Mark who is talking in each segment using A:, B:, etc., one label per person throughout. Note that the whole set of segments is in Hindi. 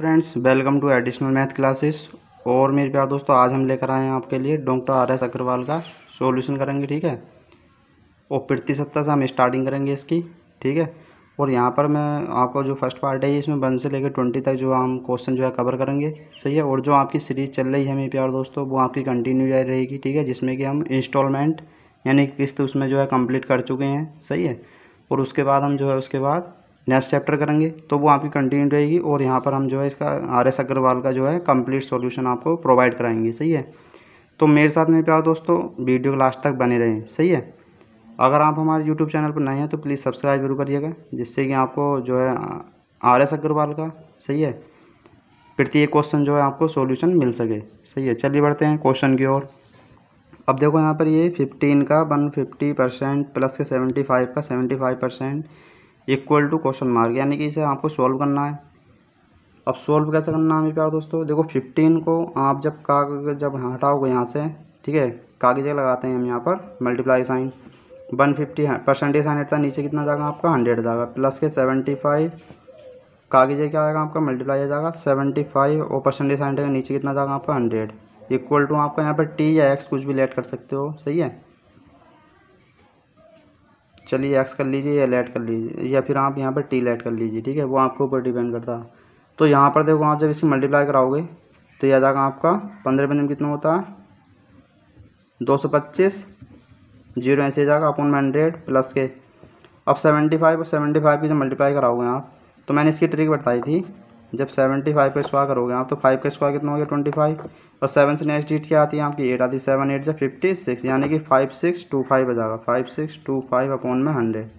A: Friends welcome to additional math classes और मेरे प्यार दोस्तों, आज हम लेकर आए हैं आपके लिए डॉक्टर आर एस अग्रवाल का सॉल्यूशन करेंगे, ठीक है? और प्रति सप्ताह से हम स्टार्टिंग करेंगे इसकी, ठीक है? और यहाँ पर मैं आपको जो फ़र्स्ट पार्ट है, इसमें वन से लेकर ट्वेंटी तक जो हम क्वेश्चन जो है कवर करेंगे, सही है? और जो आपकी सीरीज़ चल रही है मेरे प्यार दोस्तों, वो आपकी कंटिन्यू जारी रहेगी, ठीक है? जिसमें कि हम इंस्टॉलमेंट यानी किस्त उसमें जो है कंप्लीट कर चुके हैं, सही है? और उसके बाद हम जो है, उसके बाद नेक्स्ट चैप्टर करेंगे तो वो आपकी कंटिन्यू रहेगी और यहाँ पर हम जो है इसका आर एस अग्रवाल का जो है कंप्लीट सॉल्यूशन आपको प्रोवाइड कराएँगे, सही है? तो मेरे साथ में प्यार दोस्तों, वीडियो लास्ट तक बने रहें, सही है? अगर आप हमारे यूट्यूब चैनल पर नए हैं तो प्लीज़ सब्सक्राइब ज़रूर करिएगा, जिससे कि आपको जो है आर एस अग्रवाल का, सही है? प्रत्येक क्वेश्चन जो है आपको सोल्यूशन मिल सके, सही है? चलिए बढ़ते हैं क्वेश्चन की ओर। अब देखो यहाँ पर ये फिफ्टीन का वन फिफ्टी परसेंट प्लस के सेवेंटी फाइव का seventy five percent equal to question mark, यानी कि इसे आपको सॉल्व करना है। अब सॉल्व कैसे करना है मेरे प्यार दोस्तों? देखो फिफ्टीन को आप जब कागज़ जब हटाओगे यहाँ से, ठीक है, कागज़ लगाते हैं हम यहाँ पर multiply sign one fifty percentage sign हटता नीचे कितना जाएगा आपका? हंड्रेड जाएगा प्लस के सेवेंटी फाइव कागज़ क्या आएगा आपका? मल्टीप्लाई आ जाएगा सेवेंटी फाइव और परसेंटेज साइन नीचे कितना जाएगा आपका? हंड्रेड इक्वल टू आपका यहाँ पर टी या एक्स कुछ भी लेट कर सकते हो, सही है? चलिए एक्स कर लीजिए या लेट कर लीजिए, या फिर आप यहाँ पर टी लेट कर लीजिए, ठीक है? वो आपके ऊपर डिपेंड करता है। तो यहाँ पर देखो, आप जब इसे मल्टीप्लाई कराओगे तो यह जाएगा आपका पंद्रह पंद्रह कितना होता है? दो सौ पच्चीस, ज़ीरो ऐसे जाएगा अपन हंड्रेड प्लस के। अब सेवेंटी फाइव और सेवेंटी फाइव की जब मल्टीप्लाई कराओगे आप तो मैंने इसकी ट्रिक बताई थी। जब सेवेंटी फाइव का स्क्वायर करोगे आप तो फाइव का स्क्वायर कितना हो गया? Twenty five. और सेवन से नेक्स्ट डिजिट क्या आती है आपकी? एट आती है सेवन, एट से फिफ्टी सिक्स, यानी कि फाइव सिक्स टू फाइव आ जाएगा five six two five upon में हंड्रेड।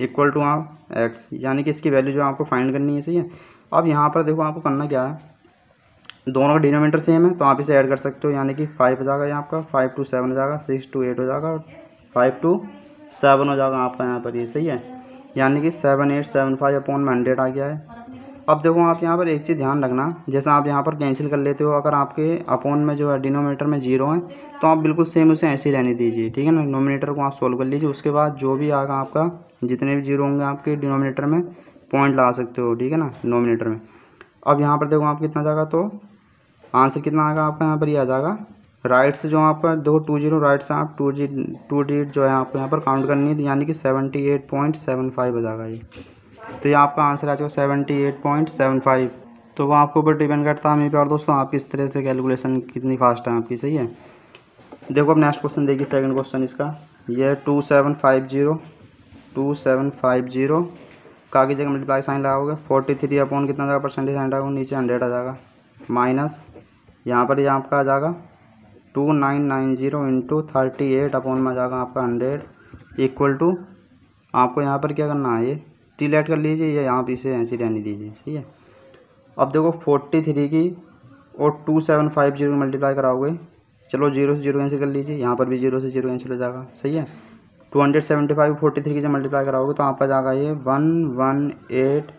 A: इक्वल टू आप एक्स। यानी कि इसकी वैल्यू जो आपको फाइंड करनी है, सही है? अब यहाँ पर देखो आपको करना क्या है? दोनों का डिनोमीटर सेम है तो आप इसे ऐड कर सकते हो। यानी कि फाइव हो जाएगा यहाँ आपका, फाइव टू सेवन हो जाएगा सिक्स टू एट हो जाएगा फाइव टू सेवन हो जाएगा आपका यहाँ पर, ये सही है? यानी कि seven eight seven five upon में हंड्रेड आ गया है। अब देखो आप यहाँ पर एक चीज़ ध्यान रखना, जैसे आप यहाँ पर कैंसिल कर लेते हो, अगर आपके अपॉन में जो है डिनोमीटर में ज़ीरो है तो आप बिल्कुल सेम उसे ऐसे ही रहने दीजिए, ठीक है ना? डिनोमीटर को आप सोल्व कर लीजिए, उसके बाद जो भी आएगा आपका जितने भी ज़ीरो होंगे आपके डिनोमिनेटर में पॉइंट लगा सकते हो, ठीक है ना? डिनोमीटर में। अब यहाँ पर देखो आप कितना जाएगा तो आंसर कितना आएगा आपका? यहाँ पर ये आ जाएगा राइट से जो यहाँ पर दो टू ज़ीरो राइट से आप टू जी, टू डिजिट जो है आपको यहाँ पर काउंट करनी है यानी कि seventy eight point seven five हो जाएगा ये। तो ये आपका आंसर आ जाएगा seventy eight point seven five तो वो आपके ऊपर डिपेंड करता है मेरे प्यार दोस्तों, आप किस तरह से कैलकुलेशन कितनी फास्ट है आपकी, सही है? देखो अब नेक्स्ट क्वेश्चन देखिए, सेकंड क्वेश्चन इसका। ये two seven five zero two seven five zero का की जगह मल्टीप्लाई साइन लगाओगे फोर्टी थ्री अपॉन कितना जाएगा परसेंटेज साइन लगाओगे, नीचे हंड्रेड आ जाएगा। माइनस यहाँ पर ये आपका आ जाएगा two nine nine zero into thirty eight upon में जाएगा आपका हंड्रेड इक्वल टू आपको यहाँ पर क्या करना है, ये डिलीट कर लीजिए या यहाँ पे इसे ऐसे रहने दीजिए, ठीक है? अब देखो फोर्टी थ्री की और two seven five zero multiply कराओगे, चलो ज़ीरो से ज़ीरो कैंसिल कर लीजिए, यहाँ पर भी ज़ीरो से ज़ीरो कैंसिल हो जाएगा, सही है? Two hundred seventy five forty three की जब मल्टीप्लाई कराओगे तो आपका जाएगा ये one one eight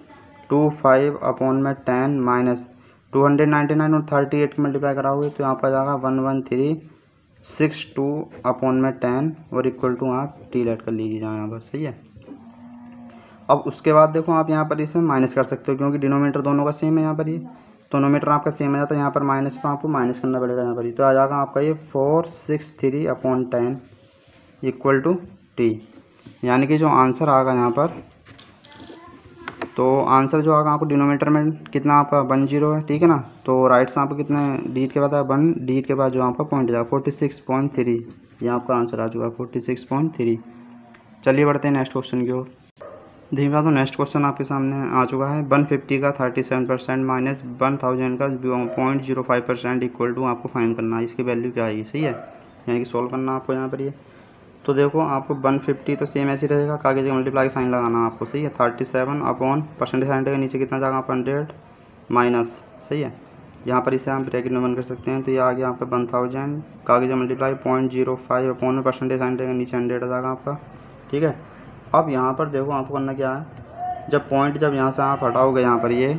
A: two five upon में ten minus two hundred ninety nine और थर्टी एट मल्टीप्लाई कराओगे तो यहाँ पर जाएगा one one three six two upon में टेन और इक्वल टू आप टी लेट कर लीजिए यहाँ पर, सही है? अब उसके बाद देखो आप यहाँ पर इसे माइनस कर सकते हो क्योंकि डिनोमीटर दोनों का सेम है यहाँ पर ये। दोनोमीटर आपका सेम आ जाता है, यहाँ पर माइनस को आपको माइनस करना पड़ेगा यहाँ पर ही तो आ जाएगा आपका ये four six three upon ten equal to T यानी कि जो आंसर आएगा यहाँ पर तो आंसर जो आएगा आपको डिनोमीटर में कितना आपका वन ज़ीरो है, ठीक है ना? तो राइट से आपको कितने डी के बाद वन डी के बाद जो आपका पॉइंट जाएगा फोर्टी सिक्स पॉइंट थ्री ये आपका आंसर आ चुका है फोर्टी सिक्स पॉइंट थ्री चलिए बढ़ते हैं नेक्स्ट क्वेश्चन की ओर। देखिए तो नेक्स्ट क्वेश्चन आपके सामने आ चुका है वन फिफ्टी का thirty seven percent minus one thousand का point zero five percent equal to आपको फाइन करना है, इसकी वैल्यू क्या आएगी, सही है? यानी कि सॉल्व करना आपको यहाँ पर ये। तो देखो आपको वन फिफ्टी तो सेम ऐसे रहेगा। कागज़ का मल्टीप्लाई का साइन लगाना आपको, सही है? Thirty seven upon percentage sign के नीचे कितना जाएगा? आप हंड्रेड माइनस सही है? यहाँ पर इसे आप ब्रैकेट में बंद कर सकते हैं। तो ये आ गया आपका वन थाउज़ेंड कागज़ multiply point zero five upon में परसेंटेज साइन के नीचे हंड्रेड आ जाएगा आपका। ठीक है? अब यहाँ पर देखो, आपको करना क्या है? जब पॉइंट जब यहाँ से आप हटाओगे यहाँ पर ये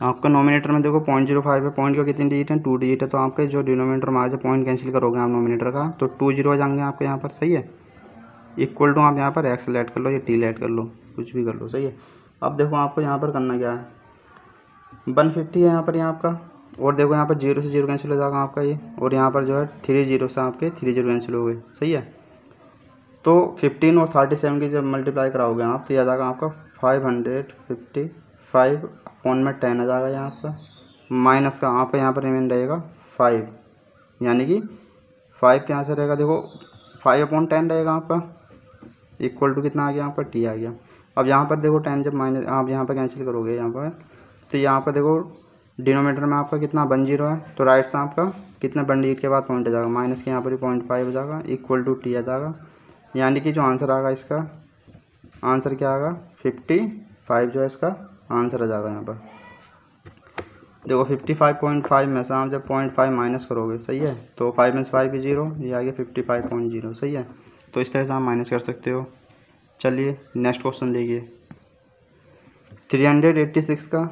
A: आपका नोमिनेटर में देखो पॉइंट ज़ीरो फाइव है पॉइंट का कितनी डिजिट है? टू डिजिट है तो आपके जो डिनोमिनेटर में आज पॉइंट कैंसिल करोगे आप नोमिनेटर का। तो टू ज़ीरो आ जाएँगे आपके यहाँ पर, सही है? इक्वल टू आप यहाँ पर एक्स लेट कर लो या टी लेट कर लो, कुछ भी कर लो, सही है? अब देखो आपको यहाँ पर करना क्या है। वन फिफ्टी है यहाँ पर यहाँ आपका। और देखो यहाँ पर ज़ीरो से ज़ीरो कैंसिल हो जाएगा आपका ये। और यहाँ पर जो है थ्री ज़ीरो से आपके थ्री ज़ीरो कैंसिल हो गए, सही है? तो फिफ्टीन और थर्टी सेवन की जब मल्टीप्लाई कराओगे आप तो यह आ जाएगा आपका five hundred fifty five upon में टेन आ जाएगा यहाँ पर माइनस का आपका यहाँ पर रिमेन रहेगा फाइव यानी कि फाइव क्या से रहेगा, देखो फाइव अपॉन टेन रहेगा आपका इक्वल टू कितना आ गया आपका टी आ गया। अब यहाँ पर देखो टेन जब माइनस आप यहाँ पर कैंसिल करोगे यहाँ पर तो यहाँ पर देखो डिनोमीटर में आपका कितना वन ज़ीरो है तो राइट से आपका कितना वन डिजिट के बाद पॉइंट आ जाएगा। माइनस के यहाँ पर भी पॉइंट फाइव आ जाएगा इक्वल टू टी आ जाएगा। यानी कि जो आंसर आएगा इसका आंसर क्या आएगा? फिफ्टी फाइव जो है इसका आंसर आ जाएगा यहाँ पर। देखो फिफ्टी फाइव पॉइंट फाइव में से आप जब पॉइंट फाइव माइनस करोगे, सही है? तो फाइव में से फाइव भी ज़ीरो ये आ गया फिफ्टी फाइव पॉइंट ज़ीरो सही है? तो इस तरह से आप माइनस कर सकते हो। चलिए नेक्स्ट क्वेश्चन देखिए। थ्री हंड्रेड एट्टी सिक्स का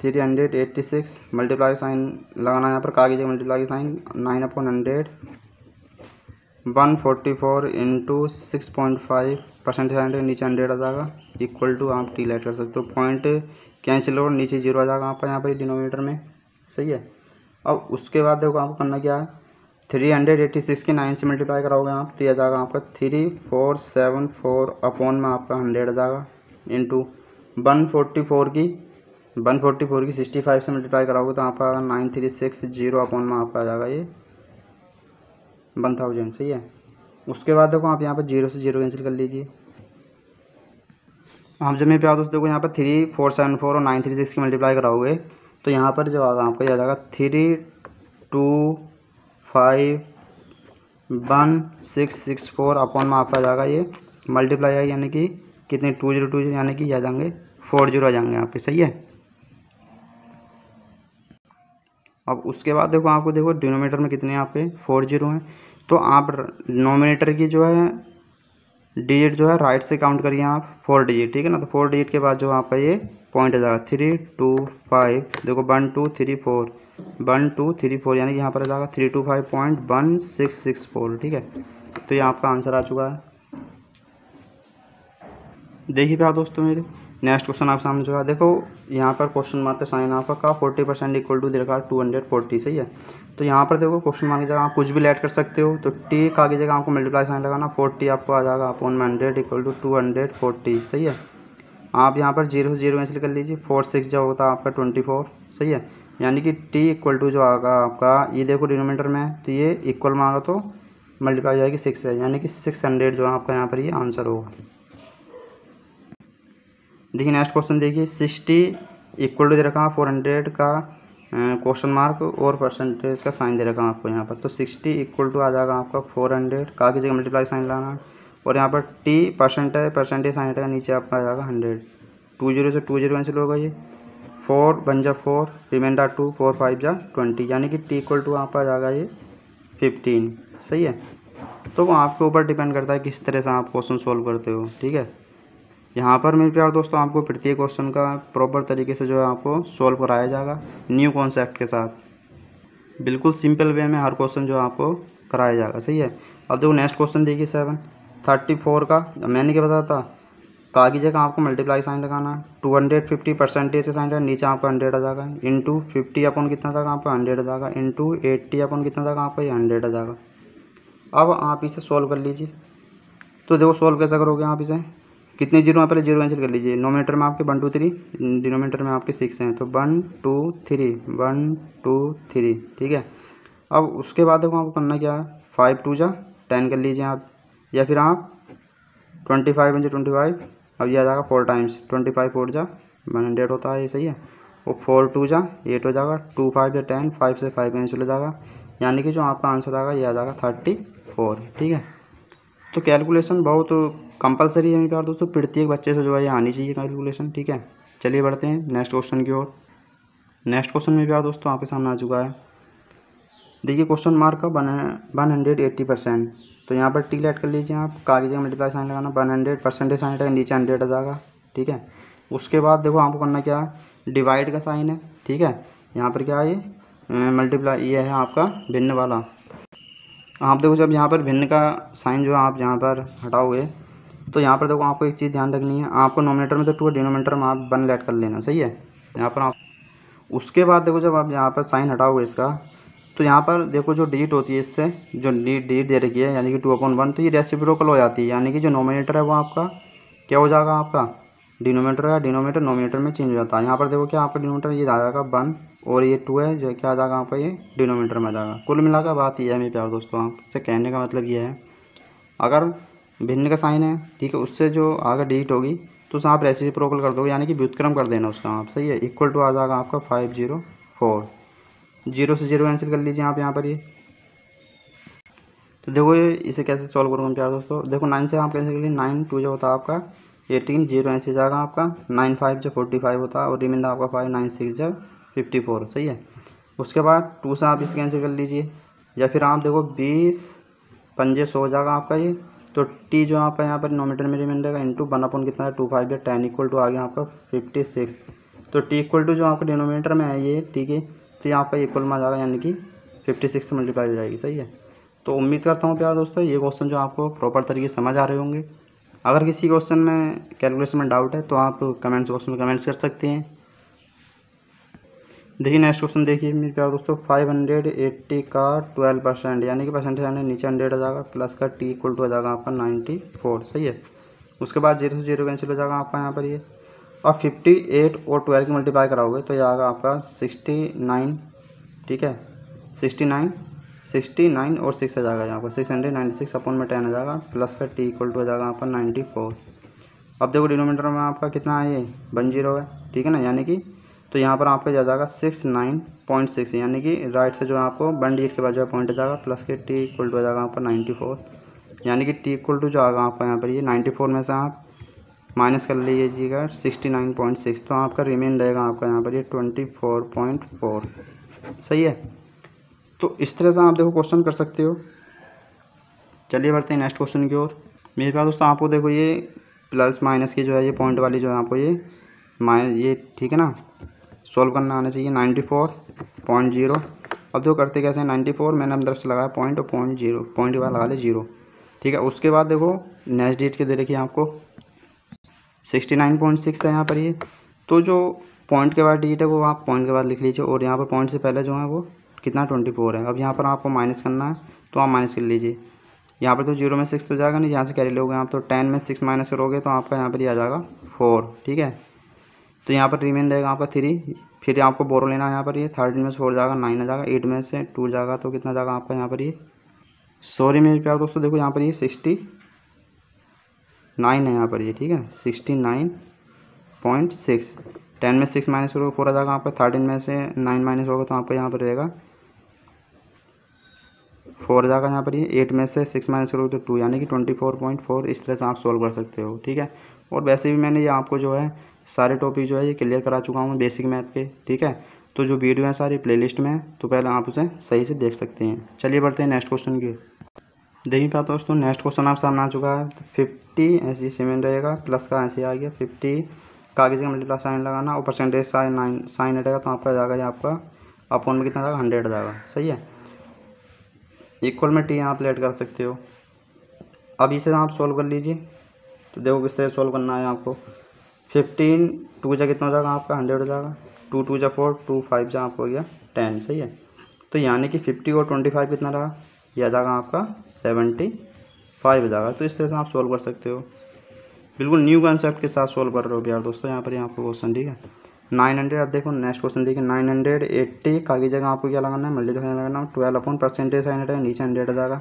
A: three hundred eighty six multiply sign लगाना यहाँ पर कागज़ multiply sign nine upon hundred one forty four into six point five percent hundred नीचे हंड्रेड आ जाएगा इक्वल टू आप टी लेट कर सकते हो। पॉइंट कैंसिल और नीचे ज़ीरो आ जाएगा आपका यहाँ पर डिनोमीटर में। सही है? अब उसके बाद देखो आपको करना क्या है? थ्री हंड्रेड एट्टी सिक्स की नाइन से मल्टीप्लाई कराओगे आप तो आ जाएगा आपका three four seven four upon में आपका हंड्रेड आ जाएगा। इंटू वन फोर्टी फोर की, वन फोर्टी फोर की सिक्सटी फाइव से मल्टीप्लाई कराओगे तो आपका nine three six zero upon में आपका आ जाएगा ये। वन थाउज़ेंड सही है? उसके बाद देखो आप यहाँ पर ज़ीरो से ज़ीरो कैंसिल कर लीजिए। आप जब मेरे प्यार दोस्तों देखो यहाँ पर थ्री फोर सेवन फोर और नाइन थ्री सिक्स की मल्टीप्लाई कराओगे तो यहाँ पर जो आएगा आपका याद आएगा three two five one six six four upon में आपका आ जाएगा ये मल्टीप्लाई आएगा, यानी कि कितने टू ज़ीरो टू ज़ीरो यानी कि आ जाएँगे फोर ज़ीरो आ जाएँगे यहाँ पे सही है? अब उसके बाद देखो आपको देखो डिनोमीटर में कितने यहाँ पे? फोर ज़ीरो हैं। तो आप नोमिनेटर की जो है डिजिट जो है राइट से काउंट करिए आप फोर डिजिट ठीक है ना? तो फोर डिजिट के बाद जो आपका ये पॉइंट आ जाएगा। थ्री टू फाइव देखो one two three four one two three four यानी कि यहाँ पर आ जाएगा three two five point one six six four ठीक है? तो ये आपका आंसर आ चुका है। देखिए प्यार दोस्तों मेरे नेक्स्ट क्वेश्चन आप सामने जो है, देखो, यहाँ पर क्वेश्चन मार्क साइन आपका का फोर्टी परसेंट इक्वल टू दे रखा टू हंड्रेड फोर्टी सही है? तो यहाँ पर देखो क्वेश्चन मार्क की जगह आप कुछ भी लेट कर सकते हो तो टी का आगे जगह आपको मल्टीप्लाई साइन लगाना फोर्टी आपको आ जाएगा अपॉन में hundred equal to two hundred forty सही है? आप यहाँ पर ज़ीरो ज़ीरो कैंसिल कर लीजिए फोर सिक्स जो होता है आपका ट्वेंटी फोर सही है? यानी कि टी इक्वल टू जो आएगा आपका, ये देखो डिनोमीटर में तो ये इक्वल में आएगा तो मल्टीप्लाई जाएगी सिक्स है, यानी कि सिक्स हंड्रेड जो है आपका यहाँ पर ये आंसर होगा। देखिए नेक्स्ट क्वेश्चन देखिए सिक्सटी इक्वल टू दे रखा फोर हंड्रेड का क्वेश्चन मार्क और परसेंटेज का साइन दे रखा है आपको यहाँ पर। तो सिक्सटी इक्वल टू आ जाएगा आपका फोर हंड्रेड का की जगह मल्टीप्लाई साइन लाना और यहाँ पर टी परसेंट है परसेंटेज साइन रहेगा, नीचे आपका आ जाएगा हंड्रेड टू ज़ीरो से टू ज़ीरो कैंसिल होगा ये। फोर वन जा four reminder two four five जा ट्वेंटी यानी कि टी इक्वल टू आपका आ जाएगा ये फिफ्टीन सही है? तो वो आपके ऊपर डिपेंड करता है किस तरह से आप क्वेश्चन सोल्व करते हो, ठीक है? यहाँ पर मेरे प्यार दोस्तों, आपको प्रत्येक क्वेश्चन का प्रॉपर तरीके से जो है आपको सॉल्व कराया जाएगा न्यू कॉन्सेप्ट के साथ। बिल्कुल सिंपल वे में हर क्वेश्चन जो आपको कराया जाएगा, सही है? अब देखो नेक्स्ट क्वेश्चन देखिए सेवन थर्टी फोर का मैंने क्या बताया था? का की जगह आपको मल्टीप्लाई साइन लगाना है। टू हंड्रेड फिफ्टी परसेंटेज से साइन नीचे आपका हंड्रेड आ जाएगा। इंटू फिफ्टी अपन कितना था आपका हंड्रेड आ जाएगा। इंटू एट्टी अपन कितना था आपका ये हंड्रेड आ जाएगा। अब आप इसे सॉल्व कर लीजिए। तो देखो सॉल्व कैसा करोगे आप इसे? कितने ज़ीरो यहाँ पर ज़ीरो कैंसिल कर लीजिए। नोमीटर में आपके वन टू थ्री डिनोमीटर में आपके सिक्स हैं। तो one two three one two three ठीक है? अब उसके बाद देखो आपको करना क्या है? फाइव टू जा टेन कर लीजिए आप। या फिर आप twenty five into twenty five अब यह आ जाएगा four times twenty five four जा वन हंड्रेड होता है, ये सही है। वो फोर टू जा एट हो जाएगा। टू फाइव या टेन फाइव से फाइव कैंसिल हो जाएगा। यानी कि जो आपका आंसर आएगा ये आ जाएगा थर्टी फोर ठीक है? तो कैलकुलेशन बहुत कंपलसरी है प्यार दोस्तों प्रत्येक बच्चे से जो है आनी चाहिए कैलकुलेशन ठीक है? चलिए बढ़ते हैं नेक्स्ट क्वेश्चन की ओर। नेक्स्ट क्वेश्चन में प्यार दोस्तों आपके सामने आ चुका है। देखिए क्वेश्चन मार्क का one one hundred eighty percent तो यहाँ पर टी लेट कर लीजिए आप कागज़ जगह मल्टीप्लाई साइन लगाना वन हंड्रेड परसेंटेज साइन है नीचे हंड्रेड आ जाएगा, ठीक है? उसके बाद देखो आपको करना क्या है डिवाइड का साइन है, ठीक है? यहाँ पर क्या है ये मल्टीप्लाई ये है आपका भिन्न वाला। आप देखो जब यहाँ पर भिन्न का साइन जो है आप यहाँ पर हटाओगे तो यहाँ पर देखो आपको एक चीज़ ध्यान रखनी है, आपको नोमिनेटर में तो टू डिनोमीटर में आप वन लेट कर लेना, सही है? यहाँ पर आप, उसके बाद देखो जब आप यहाँ पर साइन हटाओगे इसका तो यहाँ पर देखो जो डिजिट होती है इससे, जो डिजिट दे रखी है, यानी कि टू अपॉन वन तो ये रेसिप्रोकल हो जाती है, यानी कि जो नोमिनेटर है वो आपका, क्या हो जाएगा आपका? डिनोमीटर है डिनोमीटर नोमिनेटर में चेंज हो जाता है। यहाँ पर देखो क्या आपका डिनोमीटर ये आ जाएगा वन और ये टू है, जो क्या आ जाएगा आपका, ये डिनोमीटर में आ जाएगा। कुल मिलाकर बात ये है मेरे प्यार दोस्तों, आपसे कहने का मतलब ये है, अगर भिन्न का साइन है, ठीक है, उससे जो आगे डिजिट होगी तो उसे आप रेसिप्रोकल कर दोगे, यानी कि व्युतक्रम कर देना उसका आप, सही है? इक्वल टू आ जाएगा आपका फाइव ज़ीरो फोर ज़ीरो से ज़ीरो कैंसिल कर लीजिए आप यहाँ पर ये। तो देखो ये, इसे कैसे सॉल्व करूँगा प्यार दोस्तों? देखो नाइन से आप कैंसिल कर लीजिए नाइन टू जो होता है आपका एटीन ज़ीरो ऐसे जाएगा आपका नाइन फाइव जो फोर्टी फाइव होता है, और रिमाइंडर आपका फाइव नाइन सिक्स जो फिफ्टी फोर सही है? उसके बाद टू से आप इसे कैंसिल कर लीजिए, या फिर आप देखो बीस, पंजे सौ हो जाएगा आपका ये। तो टी जो आपका यहाँ पर नोमीटर में रिमाइंडर का इंटू वन अपन कितना है? टू फाइव या टेन इक्वल टू आ गया आपका फिफ्टी सिक्स तो टी इक्वल टू जो आपका डिनोमीटर में है ये ठीक है तो यहाँ पर इक्वल में आ जाएगा, यानी कि फिफ्टी सिक्स मल्टीप्लाई हो जाएगी, सही है? तो उम्मीद करता हूँ प्यार दोस्तों, ये क्वेश्चन जो आपको प्रॉपर तरीके से समझ आ रहे होंगे। अगर किसी क्वेश्चन में कैलकुलेशन में डाउट है तो आप कमेंट्स बॉक्स में कमेंट्स कर सकते हैं। देखिए नेक्स्ट क्वेश्चन देखिए मेरे प्यार दोस्तों फाइव हंड्रेड एट्टी का ट्वेल्व परसेंट यानी कि परसेंटेज आने नीचे हंड्रेड आ जाएगा प्लस का टी इक्वल टू आ जाएगा आपका नाइन्टी फोर सही है? उसके बाद ज़ीरो से ज़ीरो कैंसिल हो जाएगा आपका यहाँ पर ये। और फिफ्टी एट और ट्वेल्व की मल्टीप्लाई कराओगे तो ये आएगा आपका सिक्सटी नाइन ठीक है? सिक्सटी नाइन सिक्सटी नाइन और सिक्स आ जाएगा यहाँ पर। Six hundred ninety six upon में टेन आ जाएगा प्लस का टी इक्वल टू आ जाएगा पर नाइन्टी फोर अब देखो डिनोमीटर में आपका कितना है ये? वन ज़ीरो है, ठीक है ना? यानी कि तो यहाँ पर आपका जा जाएगा सिक्स नाइन पॉइंट सिक्स, यानी कि राइट से जो है आपको वन डिजिट के बाद जो है पॉइंट जाएगा प्लस के टी इक्वल टू आ जाएगा यहाँ पर नाइन्टी फोर यानी कि टी इक्वल टू जो आएगा आपका यहाँ पर, ये नाइन्टी फोर में से आप माइनस कर लीजिएगा सिक्सटी नाइन पॉइंट सिक्स तो आपका रिमेन रहेगा आपका यहाँ पर, ये ट्वेंटी फोर पॉइंट फोर सही है? तो इस तरह से आप देखो क्वेश्चन कर सकते हो। चलिए बढ़ते हैं नेक्स्ट क्वेश्चन की ओर। मेरे पास दोस्तों आपको देखो ये प्लस माइनस की जो है, ये पॉइंट वाली जो है आपको ये माइनस ये ठीक है ना? सॉल्व करना आना चाहिए नाइन्टी फोर पॉइंट ज़ीरो अब देखो करते कैसे नाइन्टी फोर मैंने अंदर से लगाया पॉइंट और पॉइंट ज़ीरो पॉइंट के बाद लगा ले ज़ीरो ठीक है, उसके बाद देखो नेक्स्ट डेट के दे रखिए आपको। सिक्सटी नाइन पॉइंट सिक्स है यहाँ पर ये। तो जो पॉइंट के बाद डिजिट है वो आप पॉइंट के बाद लिख लीजिए और यहाँ पर पॉइंट से पहले जो है वो कितना? ट्वेंटी फोर है। अब यहाँ पर आपको माइनस करना है तो आप माइनस कर लीजिए। यहाँ पर तो ज़ीरो में सिक्स तो जाएगा नहीं, यहाँ से कैरी लोगे आप तो टेन में सिक्स माइनस करोगे तो आपका यहाँ पर ही आ जाएगा फोर ठीक है? तो यहाँ पर रिमेन रहेगा आपका थ्री फिर आपको बोरो लेना है यहाँ पर ये थर्टीन में फोर जाएगा नाइन आ जाएगा एट में से टू जाएगा तो कितना जाएगा आपका यहाँ पर ये? सॉरी मेरे प्यार दोस्तों, देखो यहाँ पर ये सिक्सटी नाइन है यहाँ पर ये, ठीक है? Sixty nine point six ten में सिक्स माइनस करोगे फोर आ जाएगा आपका थर्टीन में से नाइन माइनस होगा तो आपका यहाँ पर रहेगा फोर जाएगा यहाँ पर ये एट में से सिक्स माइनस करोगे तो टू यानी कि ट्वेंटी फोर पॉइंट फोर इस तरह से आप सॉल्व कर सकते हो, ठीक है? और वैसे भी मैंने ये आपको जो है सारे टॉपिक जो है ये क्लियर करा चुका हूँ बेसिक मैथ के, ठीक है? तो जो वीडियो है सारी प्लेलिस्ट में तो पहले आप उसे सही से देख सकते हैं। चलिए बढ़ते हैं नेक्स्ट क्वेश्चन की। देखिए पाते दोस्तों नेक्स्ट क्वेश्चन आप सामने आ चुका है। तो फिफ्टी ऐसी सेवन रहेगा प्लस का ऐसे आ गया फिफ्टी का कागज़ का मल्टीप्लाई साइन लगाना, और परसेंटेज साइन नाइन साइन हटेगा तो आपका जाएगा ये आपका अपॉन में कितना जाएगा? हंड्रेड जाएगा। सही है? इक्वल में टी आप लेट कर सकते हो। अब इसे आप सॉल्व कर लीजिए। तो देखो किस तरह सॉल्व करना है आपको। फिफ्टीन, टू जा कितना हो जाएगा आपका? हंड्रेड हो जाएगा। टू टू जा फोर, टू, फाइव जा आपको हो गया, टेन, सही है? तो यानी कि फिफ्टी और ट्वेंटी फाइव कितना रहा? यह आ जाएगा आपका सेवेंटी फाइव हो जाएगा। तो इस तरह से आप सॉल्व कर सकते हो। बिल्कुल न्यू कॉन्सेप्ट के साथ सॉल्व कर रहे हो यार दोस्तों, यहाँ पर यहाँ आपको क्वेश्चन ठीक है? नाइन हंड्रेड आप देखो नेक्स्ट क्वेश्चन देखिए नाइन हंड्रेड एट्टी का की जगह आपको क्या लगाना है? मल्टीप्लाई लगाना है। ट्वेल्व अपॉन परसेंटेज साइन हटेगा नीचे हंड्रेड आ जाएगा।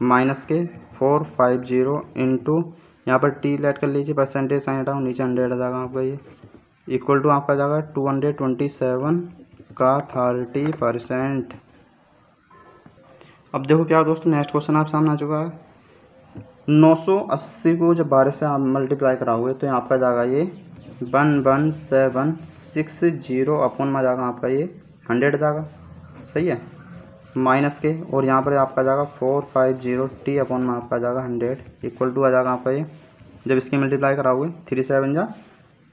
A: माइनस के फोर फाइव ज़ीरो इंटू यहाँ पर टी लेट कर लीजिए परसेंटेज साइन हटाओ, नीचे हंड्रेड आ जाएगा आपका ये। इक्वल टू आपका जाएगा टू हंड्रेड ट्वेंटी सेवन का थर्टी परसेंट अब देखो क्या दोस्तों नेक्स्ट क्वेश्चन आप सामने आ चुका है। नौ सौ अस्सी को जब बारह से आप मल्टीप्लाई कराओगे तो यहाँ पर जाएगा ये one one seven six zero upon में जाएगा आपका ये हंड्रेड जाएगा। सही है? माइनस के, और यहाँ पर आपका जाएगा four five zero T upon में आपका जाएगा हंड्रेड, इक्वल टू आ जाएगा आपका ये। जब इसकी मल्टीप्लाई कराओगे थ्री सेवन जा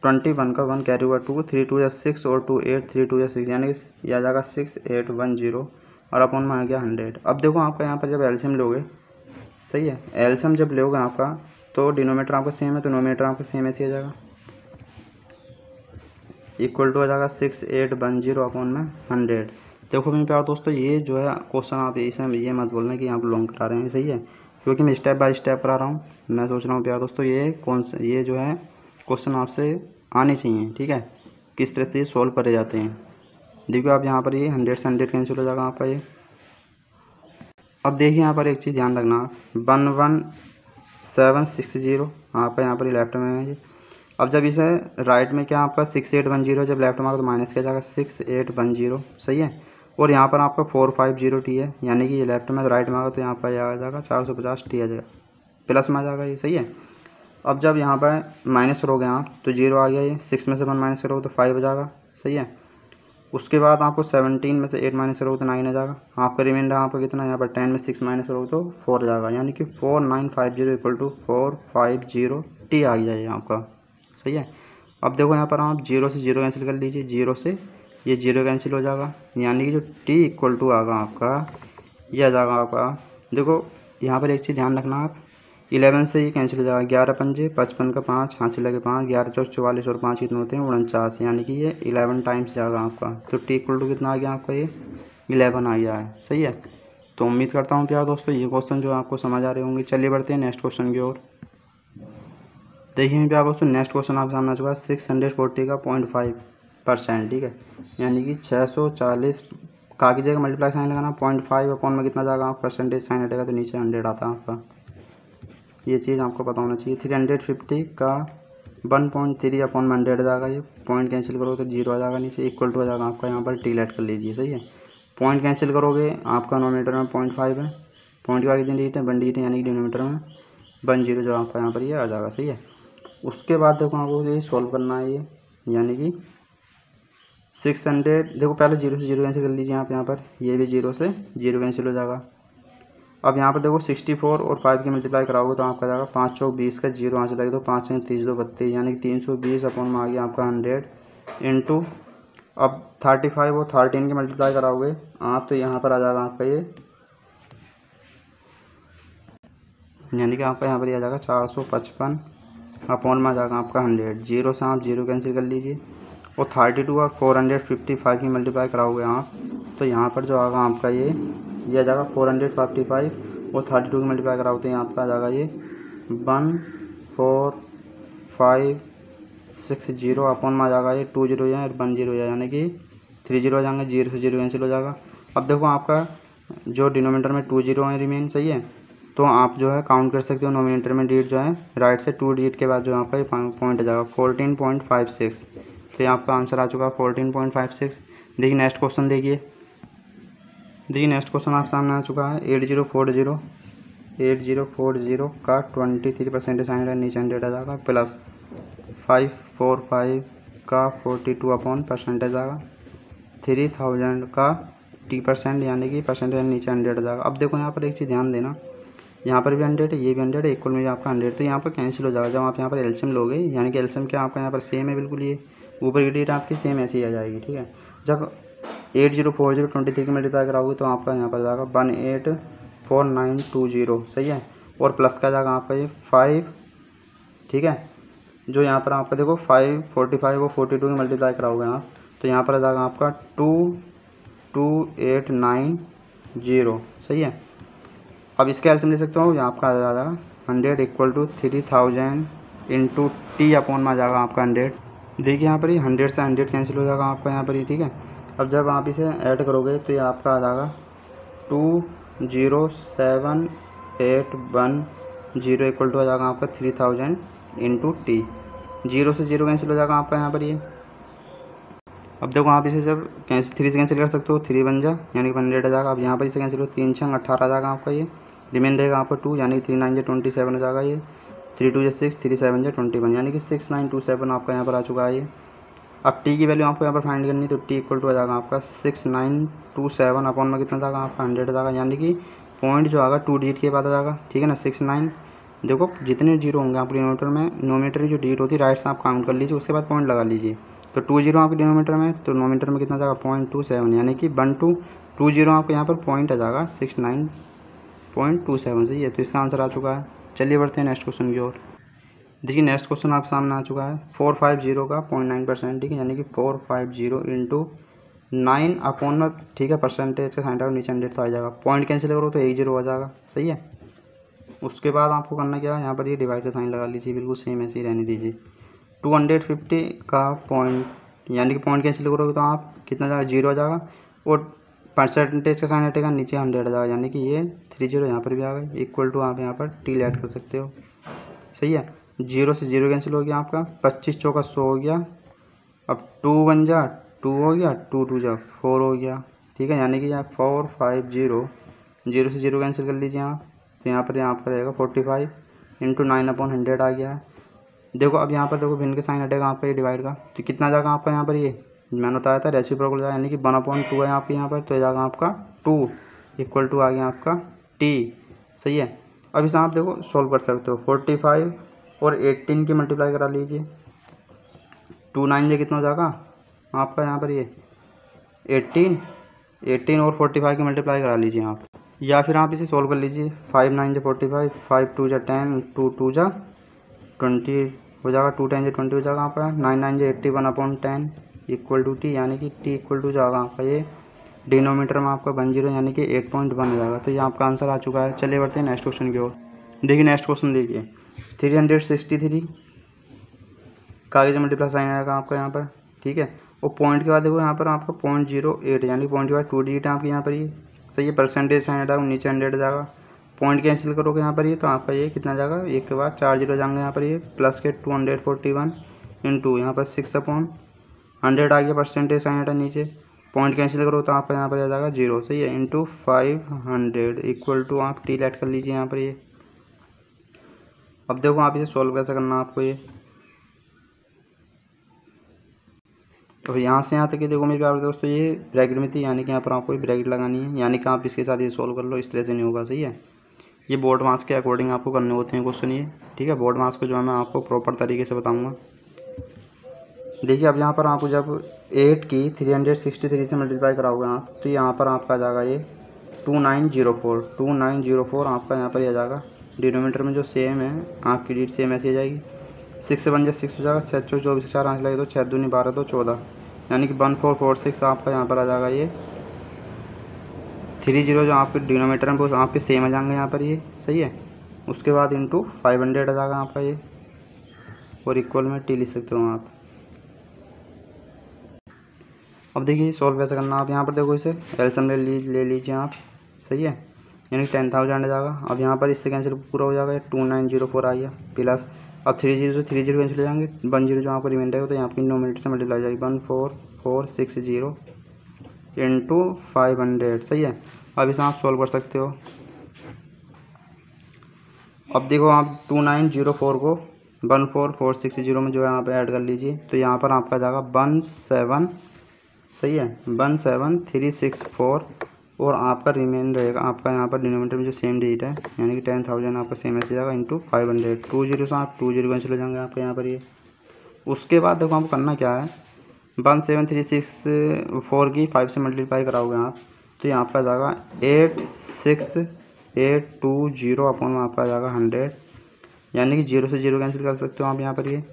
A: ट्वेंटी वन का वन कैरी हुआ टू थ्री टू या सिक्स और टू एट थ्री टू या सिक्स यानी कि यह आ जाएगा सिक्स एट वन ज़ीरो और अपन में आ गया हंड्रेड। अब देखो आपका यहाँ पर जब एल्शियम लोगे, सही है एल्शियम जब लोगे आपका तो डिनोमीटर आपका सेम है तो नोमीटर आपका सेम ऐसे आ जाएगा। इक्वल टू आ जाएगा six eight one zero upon में हंड्रेड। देखो मेरे प्यार दोस्तों, ये जो है क्वेश्चन आप इसे ये मत बोलना कि आप लॉन्ग करा रहे हैं, सही है? क्योंकि मैं स्टेप बाय स्टेप करा रहा हूँ। मैं सोच रहा हूँ प्यार दोस्तों, ये कौन सा ये जो है क्वेश्चन आपसे आने चाहिए, ठीक है? किस तरह से ये सॉल्व करे जाते हैं। देखो आप यहाँ पर ये हंड्रेड से हंड्रेड कैंसिल हो जाएगा आपका ये। अब देखिए यहाँ पर एक चीज़ ध्यान रखना। One one seven six zero आपका यहाँ पर लेफ़्ट में है अब जब इसे राइट में क्या आपका सिक्स एट वन ज़ीरो जब लेफ़्ट में आएगा तो माइनस किया जाएगा सिक्स एट वन ज़ीरो सही है? और यहाँ पर आपका फोर फाइव ज़ीरो टी है, यानी कि ये लेफ़्ट में राइट में आएगा तो यहाँ पर आ जाएगा चार सौ पचास टी आ जाएगा। प्लस में आ जाएगा ये, सही है? अब जब यहाँ पर माइनस करोगे आप तो ज़ीरो आ गया ये सिक्स में से वन माइनस करोगे तो फाइव आ जाएगा, सही है? उसके बाद आपको सेवनटीन में से एट माइनस करोगे तो नाइन आ जाएगा। आपका रिमाइंडर आपका कितना यहाँ पर टेन में सिक्स माइनस करोगे तो फोर आ जाएगा, यानी कि four nine five zero equal to four five zero T आ गया ये आपका, सही है? अब देखो यहाँ पर आप ज़ीरो से ज़ीरो कैंसिल कर लीजिए, ज़ीरो से ये ज़ीरो कैंसिल हो जाएगा। यानी कि जो टी इक्वल टू आगा आपका, ये आ जाएगा आपका। देखो, यहाँ पर एक चीज़ ध्यान रखना आप। इलेवन से ये कैंसिल हो जाएगा। ग्यारह पंजे, पचपन का पाँच, हाथ से लगे पाँच, ग्यारह चौक चौवालीस और पाँच कितने होते हैं? उनचास। यानी कि ये इलेवन टाइम्स जाएगा आपका। तो टी इक्वल टू कितना आ गया आपका ये? इलेवन आ गया है। सही है? तो उम्मीद करता हूँ प्यार दोस्तों, ये क्वेश्चन जो आपको समझ आ रहे होंगे। चलिए बढ़ते हैं नेक्स्ट क्वेश्चन की ओर। देखिए प्यार दोस्तों नेक्स्ट क्वेश्चन आपके सामने आ चुका है। सिक्स हंड्रेड फोर्टी का पॉइंट फाइव परसेंट, ठीक है? यानी कि छः सौ चालीस का की जगह मल्टीप्लाई साइन लगाना पॉइंट फाइव अपॉन में कितना जाएगा? आप परसेंटेज साइन हटेगा तो नीचे हंड्रेड आता है आपका। ये चीज़ आपको पता होना चाहिए। थ्री हंड्रेड फिफ्टी का वन पॉइंट थ्री अपॉन में हंड्रेड जाएगा ये। पॉइंट कैंसिल करोगे तो ज़ीरो आ जाएगा नीचे इक्वल टू आ जाएगा आपका यहाँ पर टी लेट कर लीजिए, सही है? पॉइंट कैंसिल करोगे, आपका नोमीटर में पॉइंट फाइव है। पॉइंट का कितनी डिजिट है? वन डिजिट यानी कि डिनोमीटर में वन ज़ीरो जो आपका यहाँ पर ये आ जाएगा, सही है? उसके बाद देखो आपको ये सॉल्व करना है ये, यानी कि सिक्स हंड्रेड, देखो पहले ज़ीरो से ज़ीरो कैंसिल कर लीजिए आप यहाँ पर, ये भी ज़ीरो से ज़ीरो कैंसिल हो जाएगा। अब यहाँ पर देखो सिक्सटी फोर और फाइव की मल्टीप्लाई कराओगे तो आपका जाएगा पाँच सौ बीस का ज़ीरो यहाँ से लगे तो पाँच सौ तीस दो बत्तीस, यानी कि तीन सौ बीस अपॉन में आ गया आपका हंड्रेड इंटू अब थर्टी फाइव और थर्टीन की मल्टीप्लाई कराओगे, आप तो यहाँ पर आ जाएगा आपका ये। यानी कि आपका यहाँ पर आ जाएगा चार सौ पचपन अपॉन में आ जाएगा आपका हंड्रेड। ज़ीरो से आप ज़ीरो कैंसिल कर लीजिए। और थर्टी टू का फोर हंड्रेड फिफ्टी फाइव की मल्टीप्लाई कराओगे आप तो यहाँ पर जो आएगा आपका ये ये आ जाएगा फोर हंड्रेड फिफ्टी फाइव और थर्टी टू की मल्टीप्लाई कराओगे तो यहाँ पर आ जाएगा ये one four five six zero upon में आ जाएगा ये टू ज़ीरो या वन ज़ीरो यानी कि थ्री ज़ीरो आ जाएँगे ज़ीरो से ज़ीरो कैंसिल हो जाएगा। अब देखो आपका जो डिनोमीटर में टू ज़ीरो है रिमेन सही है तो आप जो है काउंट कर सकते हो नोमिनेटर में डिजिट जो है राइट से टू डिजिट के बाद जो आपका ये पॉइंट आ जाएगा फोर्टीन पॉइंट फाइव सिक्स तो यहाँ आपका आंसर आ चुका है फोर्टीन पॉइंट फाइव सिक्स। देखिए नेक्स्ट क्वेश्चन देखिए। देखिए नेक्स्ट क्वेश्चन आप सामने आ चुका है। Eight zero four zero. Eight zero four zero का ट्वेंटी थ्री परसेंटेज हंड्रेड नीचे हंड्रेड आ जाएगा। प्लस फाइव फोर फाइव का फोर्टी टू अपॉन परसेंटेज आएगा थ्री थाउज़ेंड का टी परसेंट, यानी कि परसेंटेज नीचे हंड्रेड आ जाएगा। अब देखो यहाँ पर एक चीज़ ध्यान देना। यहाँ पर भी हंड्रेड ये भी हंड्रेड इक्वल में आपका हंड्रेड तो यहाँ पर कैंसिल हो जाएगा। जब आप यहाँ पर एल्शियम लोगे, यानी कि एल्शियम क्या आपका यहाँ पर सेम है बिल्कुल ये। ऊपर की डेट आपकी सेम ऐसी आ जाएगी, ठीक है? जब eight zero four zero twenty three की मल्टीप्लाई कराओगे तो आपका यहाँ पर जाएगा one eight four nine two zero सही है? और प्लस का जाएगा आपका ये फाइव ठीक है? जो यहाँ पर आपका देखो फाइव फोर्टी फाइव और फोर्टी टू की मल्टीप्लाई कराओगे आप तो यहाँ पर आ जाएगा आपका two two eight nine zero सही है? अब इसका एल्सियम ले सकते हो, यहाँ आपका आ जाएगा hundred equal to three thousand into T upon में आ जाएगा आपका हंड्रेड देखिए, यहाँ पर ये हंड्रेड से हंड्रेड कैंसिल हो जाएगा आपका यहाँ पर ये, ठीक है? अब जब आप इसे ऐड करोगे तो ये आपका आ जाएगा two zero seven eight one zero equal to आ जाएगा आपका three thousand into T zero से ज़ीरो कैंसिल हो जाएगा आपका यहाँ पर ये। अब देखो, आप इसे जब कैंसिल थ्री से कैंसिल कर सकते हो थ्री बन जा, यानी कि हंड्रेड आ जाएगा। अब यहाँ पर इसे कैंसिल हो तीन छः अट्ठारह आ जाएगा आपका ये। रिमेन रहेगा आपका टू यानी कि थ्री नाइन जो ट्वेंटी सेवन हो जाएगा ये। थ्री टू जो सिक्स, थ्री सेवन जो ट्वेंटी वन, यानी कि सिक्स नाइन टू सेवन आपका यहाँ पर आ चुका है ये। अब टी की वैल्यू आपको यहाँ पर फाइंड करनी तो टी इक्वल टू आ जाएगा आपका six nine two seven upon में कितना जाएगा? आपका हंड्रेड जाएगा, यानी कि पॉइंट जो आएगा टू डिजिट के बाद आ जाएगा, ठीक है ना? सिक्स नाइन, देखो जितने ज़ीरो होंगे आपके डिनोमीटर में नोमीटर की जो डिजिट होती है राइट से आप काउंट कर लीजिए, उसके बाद पॉइंट लगा लीजिए। तो टू ज़ीरो आपके डिनोमीटर में तो नोमीटर में कितना जाएगा? पॉइंट टू सेवन यानी कि वन टू टू ज़ीरो आपको यहाँ पर पॉइंट आ जाएगा, six nine point two seven सही है तो इसका आंसर आ चुका है। चलिए बढ़ते हैं नेक्स्ट क्वेश्चन की ओर। देखिए नेक्स्ट क्वेश्चन आपके सामने आ चुका है। फोर फाइव ज़ीरो का पॉइंट नाइन परसेंट ठीक है? यानी कि four five zero into nine upon में, ठीक है परसेंटेज का साइन नीचे हंड्रेड तो आ जाएगा। पॉइंट कैंसिल करो तो एक ज़ीरो आ जाएगा। सही है? उसके बाद आपको करना क्या है? यहाँ पर ये डिवाइड का साइन लगा लीजिए, बिल्कुल सेम ऐसे ही रहने दीजिए। टू हंड्रेड फिफ्टी का पॉइंट यानी कि पॉइंट कैंसिल करोगे तो आप कितना जाएगा? ज़ीरो आ जाएगा। और परसेंटेज का साइन हटेगा नीचे हंड्रेड आ जाएगा। यानी कि ये थ्री ज़ीरो यहाँ पर भी आ गए। इक्वल टू आप यहाँ पर टी ऐड कर सकते हो। सही है? ज़ीरो से ज़ीरो कैंसिल हो गया आपका। पच्चीस चौका सौ हो गया। अब टू वन जा टू हो गया टू टू जा फोर हो गया। ठीक है? यानी कि यहाँ फोर फाइव ज़ीरो ज़ीरो से ज़ीरो कैंसिल कर लीजिए आप तो यहाँ पर यहाँ पर रहेगा forty five into nine upon hundred आ गया। है देखो, अब यहाँ पर देखो भिन्न के साइन हटेगा आपका ये डिवाइड का। तो कितना जाएगा आपका यहाँ पर ये? मैंने बताया था रेसिप्रोकल जाएगा यानी कि वन अपॉन टू है आपके यहाँ पर तो जाएगा आपका टू इक्वल टू आ गया आपका टी, सही है? अब इसे आप देखो सॉल्व कर सकते हो। फोर्टी फाइव और एट्टीन की मल्टीप्लाई करा लीजिए। टू नाइन जे कितना हो जाएगा? आपका यहाँ पर ये एट्टीन एट्टीन और फोर्टी फाइव की मल्टीप्लाई करा लीजिए आप। या फिर आप इसे सॉल्व कर लीजिए। फाइव नाइन जो फोर्टी फाइव फाइव टू जा टेन टू टू जा ट्वेंटी हो जाएगा। टू टेन जो ट्वेंटी हो जाएगा आपका। नाइन नाइन जो eighty one upon ten equal to T यानी कि टी इक्वल टू जाएगा आपका ये डिनोमीटर में आपका वन ज़ीरो यानी कि एट पॉइंट वन हो जाएगा। तो ये आपका आंसर आ चुका है। चलिए बढ़ते हैं नेक्स्ट क्वेश्चन की ओर। देखिए, नेक्स्ट क्वेश्चन देखिए। Three hundred sixty three. कागज़ मल्टीप्लाई साइन आएगा आपका यहाँ पर। ठीक है? और पॉइंट के बाद देखो, यहाँ पर आपका पॉइंट ज़ीरो एट यानी पॉइंट के बाद टू डिजिट है आपके यहाँ पर ये। सही है? परसेंटेज साइन आएगा नीचे हंड्रेड जाएगा। पॉइंट कैंसिल करोगे यहाँ पर ये तो आपका ये कितना जाएगा? एक के बाद चार ज़ीरो जाएँगे यहाँ पर ये। प्लस के two hundred forty one into यहाँ पर सिक्स अपॉन हंड्रेड आ गया। परसेंटेज साइन हटा नीचे। पॉइंट कैंसिल करो तो आपका यहाँ पर आ जाएगा ज़ीरो सही है into five hundred equal to आप टी लेट कर लीजिए यहाँ पर ये। अब देखो आप इसे सॉल्व कैसे करना आपको ये। तो यहाँ से यहाँ तक ये देखो मेरे प्यारे दोस्तों, ये ब्रैकेट में थी, यानी कि यहाँ पर आपको ये ब्रैकेट लगानी है। यानी कि आप इसके साथ ये सॉल्व कर लो, इस तरह से नहीं होगा, सही है? ये बोर्ड मार्क्स के अकॉर्डिंग आपको करने होते हैं क्वेश्चन ये, ठीक है? बोर्ड मार्क्स को जो है मैं आपको प्रॉपर तरीके से बताऊँगा। देखिए, अब यहाँ पर आपको जब एट की थ्री हंड्रेड सिक्सटी थ्री से मल्टीप्लाई कराओगे आप तो यहाँ पर आपका आ जाएगा ये two nine zero four two nine zero four आपका यहाँ पर ही आ जाएगा। डिनोमीटर में जो सेम है आपकी डीट सेम ऐसी आ जाएगी। सिक्स से वन जब सिक्स हो जाएगा छः चौ चौबीस चार आँच लगे तो छः दूनी बारह दो चौदह। यानी कि वन फोर फोर सिक्स आपका यहाँ पर आ जाएगा ये। थ्री ज़ीरो जो आपके डिनोमीटर में, वो आपके सेम आ जाएँगे यहाँ पर ये। सही है? उसके बाद इंटू फाइव हंड्रेड आ जाएगा आपका ये। और इक्वल में टी लिख सकते हो आप। अब देखिए सॉल्व कैसे करना आप यहाँ पर देखो इसे एल्सम ले ली, ले लीजिए आप। सही है? यानी टेन थाउज़ेंड आ जाएगा। अब यहाँ पर इससे कैंसिल पूरा हो जाएगा। टू नाइन ज़ीरो फोर आ गया। प्लस अब थ्री ज़ीरो से थ्री ज़ीरो कैंसिल हो जाएँगे। वन ज़ीरो जो पर रिमाइंडर है तो यहाँ पर नौ मिनट से मल्टीप्लाई जाएगी। One four four six zero into five hundred सही है? अब इसे आप सॉल्व कर सकते हो। अब देखो आप टू नाइन ज़ीरो फोर को one four four six zero में जो है, यहाँ पे ऐड कर लीजिए। तो यहाँ पर आपका जाएगा वन सेवन सही है। One seven three six four और आपका रिमेन रहेगा। आपका यहाँ पर डिनोमीटर में जो सेम डिजिट है, यानी कि टेन थाउज़ेंड आपका सेम ऐसे जाएगा into five hundred two zero से आप टू ज़ीरो कैंसिल हो जाएँगे आपके यहाँ पर ये। उसके बाद देखो आपको करना क्या है। One seven three six four की फाइव से मल्टीप्लाई कराओगे आप तो यहाँ पर आ जाएगा eight six eight two zero upon में आपका आ जाएगा हंड्रेड यानी कि ज़ीरो से ज़ीरो कैंसिल कर सकते हो आप यहाँ पर ये।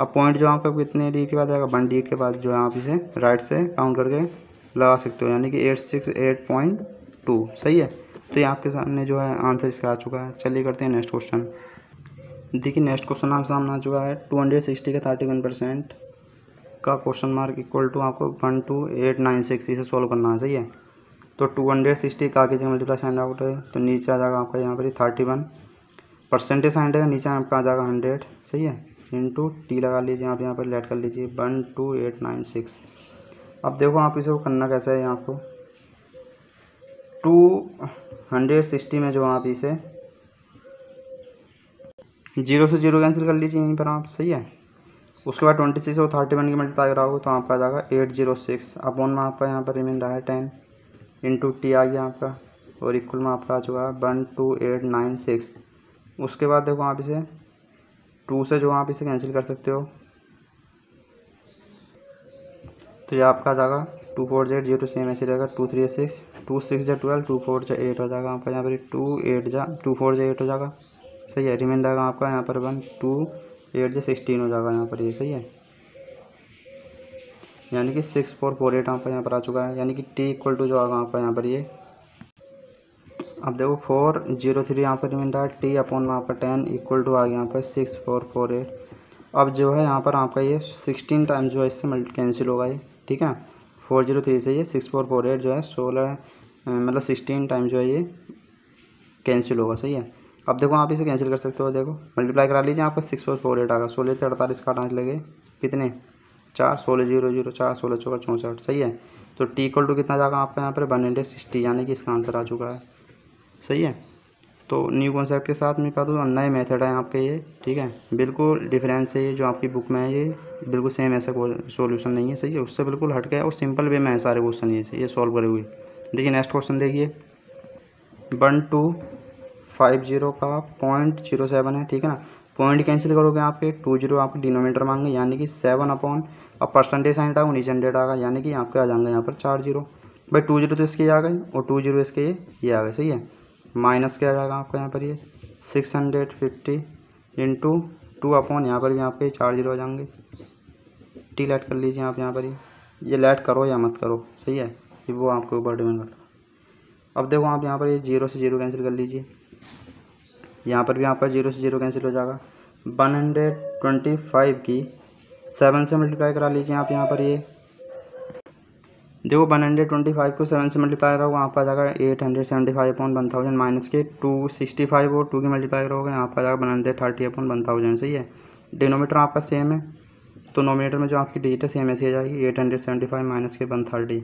A: अब पॉइंट जो आपका कितने डी के बाद आएगा? वन डी के बाद जो है आप इसे राइट से काउंट करके लगा सकते हो, यानी कि eight six eight point two सही है? तो ये आपके सामने जो है आंसर इसका आ चुका है। चलिए करते हैं नेक्स्ट क्वेश्चन देखिए नेक्स्ट क्वेश्चन आपके सामने आ चुका है। टू हंड्रेड सिक्सटी का थर्टी वन परसेंट का क्वेश्चन मार्क इक्वल टू आपको one two eight nine six इसे सॉल्व करना है, सही है? तो टू हंड्रेड सिक्सटी का के जगह मल्टीप्लाई साइन आउट है तो नीचे आ जाएगा आपका यहाँ पर थर्टी वन परसेंटेज साइन रहेगा नीचे आपका आ जाएगा हंड्रेड सही है? इंटू टी लगा लीजिए आप यहाँ पर लेट कर लीजिए one two eight nine six अब देखो आप इसे करना कैसा है आपको टू हंड्रेड सिक्सटी में जो आप इसे ज़ीरो से ज़ीरो कैंसिल कर लीजिए यहीं पर आप, सही है? उसके बाद ट्वेंटी सिक्स और थर्टी वन की मल्टीप्लाई कराओगे तो आपका आ जाएगा एट ज़ीरो सिक्स अपॉन में आपका यहाँ पर रिमेन रहा है टेन इंटू टी आ गया आपका और इक्वल में आपका आ चुका है one two eight nine six उसके बाद देखो आप इसे टू से जो आप इसे कैंसिल कर सकते हो। तो ये आपका आ जाएगा two four Z zero same ऐसे रहेगा two three six two six जा ट्वेल्व टू फोर जा एट हो जाएगा आपका। यहाँ पर टू एट जा टू फोर जा एट हो जाएगा। सही है रिमाइंडर आएगा आपका यहाँ पर वन टू एट जो सिक्सटीन हो जाएगा यहाँ पर ये, सही है। यानी कि सिक्स फोर फोर एट आपका यहाँ पर आ चुका है। यानी कि टी इक्वल टू जो आएगा आपका यहाँ पर ये। अब देखो फोर ज़ीरो थ्री यहाँ पर रिमाइंडर टी अपॉन वहाँ पर टेन इक्वल टू आ गया यहाँ पर सिक्स फोर फोर एट अब जो है यहाँ पर आपका ये सिक्सटीन टाइम जो है इससे कैंसिल होगा ये, ठीक है? फोर ज़ीरो थ्री से ये सिक्स फोर फोर एट जो है सोलह मतलब सिक्सटीन टाइम जो है ये कैंसिल होगा, सही है? अब देखो आप इसे कैंसिल कर सकते हो, देखो। मल्टीप्लाई करा लीजिए आपका सिक्स फोर फोर एट आएगा सोलह से अड़तालीस का आठ लगे। कितने? चार, सोलह ज़ीरो ज़ीरो चार, सोलह, चौका, चौंसठ, सही है? तो टी इक्वल टू कितना जाएगा आपका यहाँ पर? वन हंड्रेड सिक्सटी यानी कि इसका आंसर आ चुका है। सही है? तो न्यू कॉन्सेप्ट के साथ मैं कह दूँ? नए मेथड है आपके ये, ठीक है? बिल्कुल डिफरेंस है ये जो आपकी बुक में है ये, बिल्कुल सेम ऐसा सोल्यूशन नहीं है, सही है? उससे बिल्कुल हट गया और सिंपल वे में है सारे क्वेश्चन ये ये सॉल्व करे हुए। देखिए नेक्स्ट क्वेश्चन देखिए। वन टू फाइव ज़ीरो का पॉइंट ज़ीरो सेवन है, ठीक है ना? पॉइंट कैंसिल करोगे आपके टू ज़ीरो आपके डिनोमीटर मांगे यानी कि सेवन अपॉन अब परसेंटेज साइन था नीचे हंड्रेड आ गया, यानी कि आपके आ जाएँगे यहाँ पर चार ज़ीरो भाई टू ज़ीरो तो इसके आ गए, और टू ज़ीरो इसके ये आ गए, सही है? माइनस क्या जाएगा आपका यहाँ पर ये। Six hundred fifty into two upon यहाँ पर भी पे चार ज़ीरो आ जाएँगे। टी लेट कर लीजिए आप यहाँ पर ही। ये लेट करो या मत करो, सही है? ये वो आपके ऊपर डिपेंड करता है। अब देखो आप यहाँ पर ये ज़ीरो से ज़ीरो कैंसिल कर लीजिए। यहाँ पर भी पर ज़ीरो से ज़ीरो कैंसिल हो जाएगा। वन हंड्रेड ट्वेंटी फाइव की सेवन से मल्टीप्लाई करा लीजिए आप यहाँ पर ये। देखो वन हंड्रेड ट्वेंटी फाइव को सेवन से मल्टीप्लाई करोगे वहाँ पर आ जाएगा eight hundred seventy five upon one thousand minus के टू सिक्सटी फाइव और टू की मल्टीप्लाई करोगे, यहाँ पर जाएगा one hundred thirty upon one thousand सही है? डिनोमीटर आपका सेम है तो नोमीटर में जो आपकी डिजिट है सेम ऐसी आ जाएगी eight hundred seventy five minus के वन थर्टी